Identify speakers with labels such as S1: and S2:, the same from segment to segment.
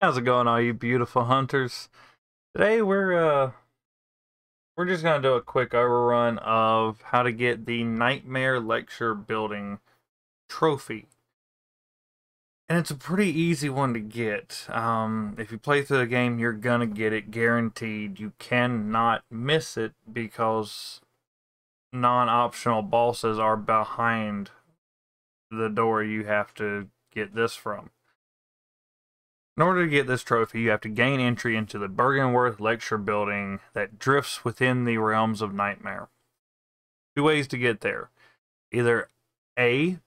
S1: How's it going, all you beautiful hunters? Today we're uh we're just gonna do a quick overrun of how to get the Nightmare Lecture Building trophy. And it's a pretty easy one to get. Um, if you play through the game, you're gonna get it guaranteed. You cannot miss it because non-optional bosses are behind the door you have to get this from. In order to get this trophy, you have to gain entry into the Byrgenwerth Lecture Building that drifts within the realms of Nightmare. Two ways to get there. Either A,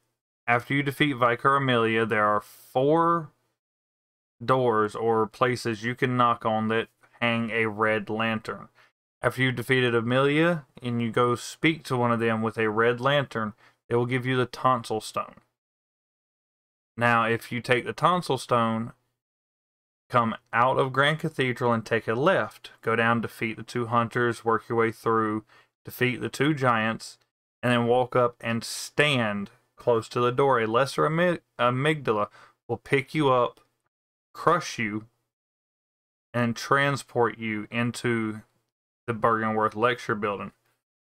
S1: after you defeat Vicar Amelia, there are four doors or places you can knock on that hang a red lantern. After you've defeated Amelia and you go speak to one of them with a red lantern, it will give you the tonsil stone. Now, if you take the tonsil stone come out of Grand Cathedral and take a left. Go down, defeat the two hunters, work your way through, defeat the two giants, and then walk up and stand close to the door. A lesser amig- amygdala will pick you up, crush you, and transport you into the Byrgenwerth Lecture Building.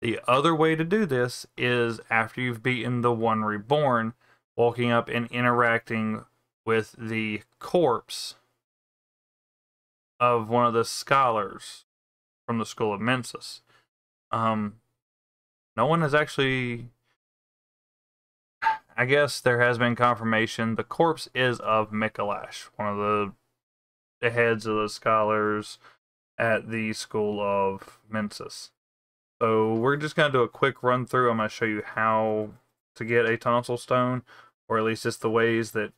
S1: The other way to do this is after you've beaten the one reborn, walking up and interacting with the corpse of one of the scholars from the School of Mensis. Um, no one has actually. I guess there has been confirmation. The corpse is of Micolash, one of the, the heads of the scholars at the School of Mensis. So we're just going to do a quick run through. I'm going to show you how to get a tonsil stone, or at least just the ways that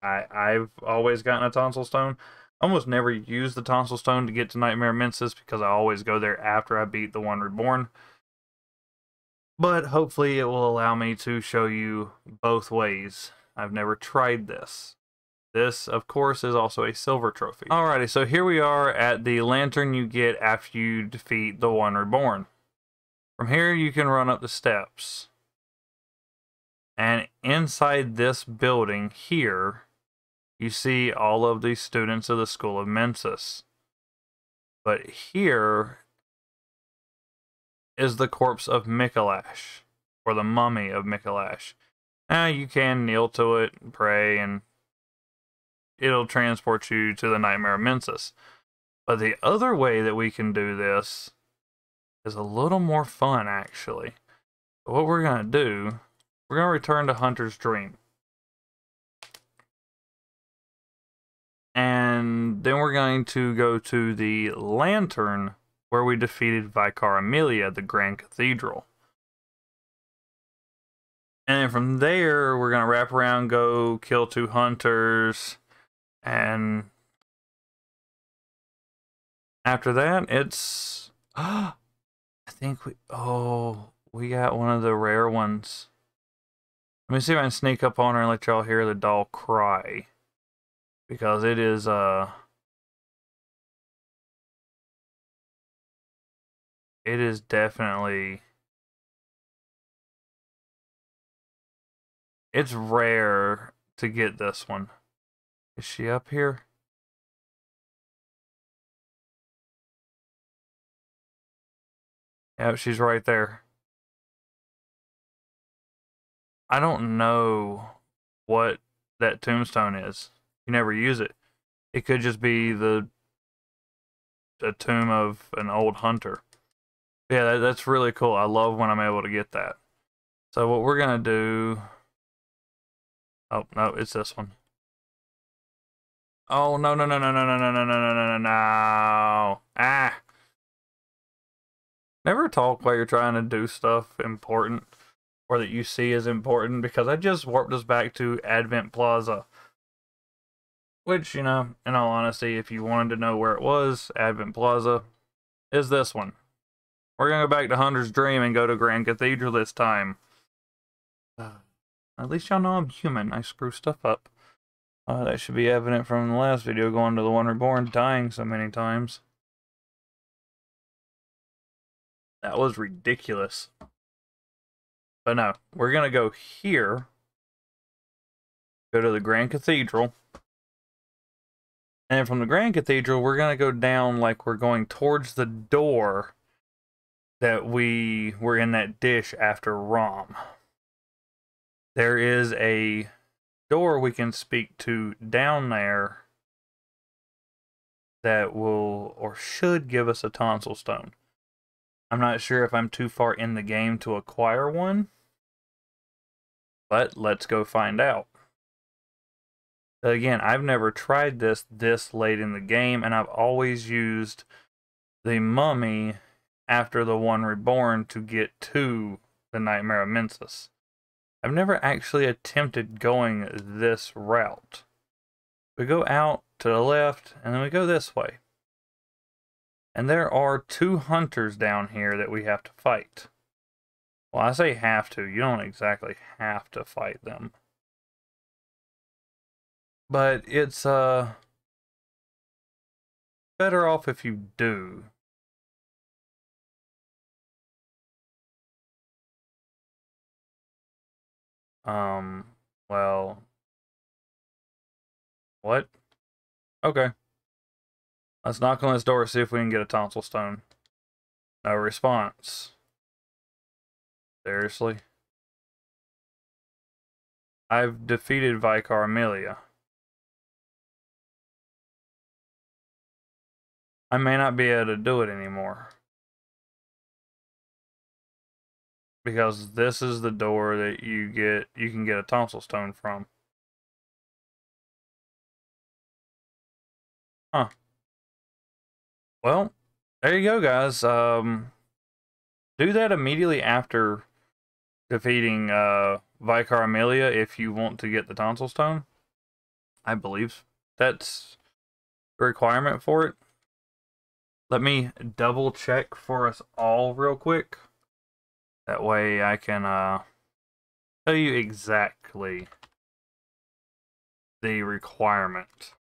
S1: I, I've always gotten a tonsil stone almost never use the tonsil stone to get to Nightmare Mensis because I always go there after I beat the one reborn. But hopefully it will allow me to show you both ways. I've never tried this. This, of course, is also a silver trophy. Alrighty, so here we are at the lantern you get after you defeat the one reborn. From here you can run up the steps. And inside this building here you see all of the students of the School of Mensis. But here is the corpse of Micolash, or the mummy of Micolash. Now ah, you can kneel to it and pray, and it'll transport you to the Nightmare of Mensis. But the other way that we can do this is a little more fun, actually. what we're going to do, we're going to return to Hunter's Dream. Then we're going to go to the Lantern where we defeated Vicar Amelia, at the Grand Cathedral. And then from there, we're going to wrap around, go kill two hunters, and after that, it's. I think we. Oh, we got one of the rare ones. Let me see if I can sneak up on her and let y'all hear the doll cry because it is uh it is definitely it's rare to get this one. Is she up here? Yep, she's right there. I don't know what that tombstone is you never use it. It could just be the a tomb of an old hunter. Yeah, that, that's really cool. I love when I'm able to get that. So what we're gonna do. Oh no, it's this one. Oh no no no no no no no no no no no no no ah. Never talk while you're trying to do stuff important or that you see as important because I just warped us back to Advent Plaza. Which, you know, in all honesty, if you wanted to know where it was, Advent Plaza is this one. We're going to go back to Hunter's Dream and go to Grand Cathedral this time. Uh, at least y'all know I'm human. I screw stuff up. Uh, that should be evident from the last video going to the one reborn dying so many times. That was ridiculous. But no, we're going to go here. Go to the Grand Cathedral. And from the Grand Cathedral, we're going to go down like we're going towards the door that we were in that dish after Rom. There is a door we can speak to down there that will or should give us a tonsil stone. I'm not sure if I'm too far in the game to acquire one, but let's go find out. Again, I've never tried this this late in the game, and I've always used the mummy after the one reborn to get to the Nightmare of Mensis. I've never actually attempted going this route. We go out to the left, and then we go this way. And there are two hunters down here that we have to fight. Well, I say have to. You don't exactly have to fight them. But it's uh better off if you do. Um, well, what? Okay. Let's knock on this door see if we can get a tonsil stone. No response. Seriously? I've defeated Vicar Amelia. I may not be able to do it anymore. Because this is the door that you get you can get a tonsil stone from. Huh. Well, there you go, guys. Um, do that immediately after defeating uh, Vicar Amelia if you want to get the tonsil stone. I believe that's a requirement for it. Let me double check for us all real quick. That way I can uh, tell you exactly the requirement.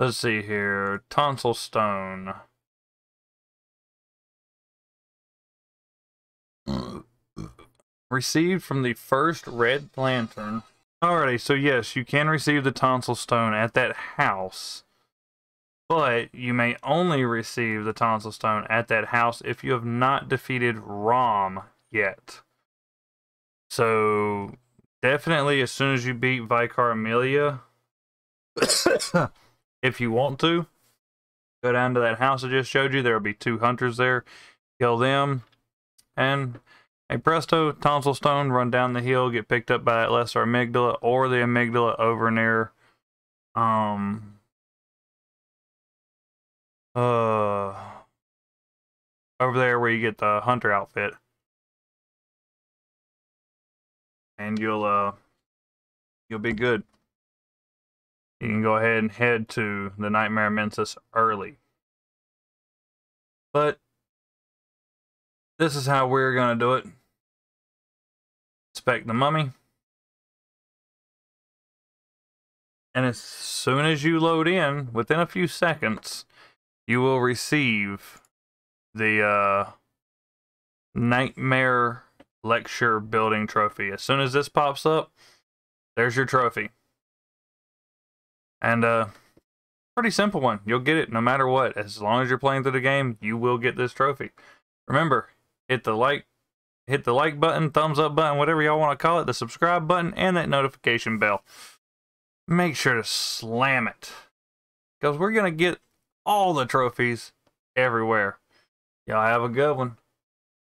S1: Let's see here. Tonsil Stone. Received from the first Red Lantern. Alrighty, so yes, you can receive the Tonsil Stone at that house. But you may only receive the Tonsil Stone at that house if you have not defeated Rom yet. So, definitely as soon as you beat Vicar Amelia, if you want to. Go down to that house I just showed you. There will be two hunters there. Kill them. And hey presto, tonsil stone, run down the hill, get picked up by that lesser amygdala or the amygdala over near um uh over there where you get the hunter outfit. And you'll uh you'll be good you can go ahead and head to the Nightmare Mensis early. But this is how we're going to do it. Inspect the mummy. And as soon as you load in, within a few seconds, you will receive the uh, Nightmare Lecture Building Trophy. As soon as this pops up, there's your trophy. And uh pretty simple one. You'll get it no matter what. As long as you're playing through the game, you will get this trophy. Remember, hit the like hit the like button, thumbs up button, whatever y'all want to call it, the subscribe button, and that notification bell. Make sure to slam it. Because we're going to get all the trophies everywhere. Y'all have a good one.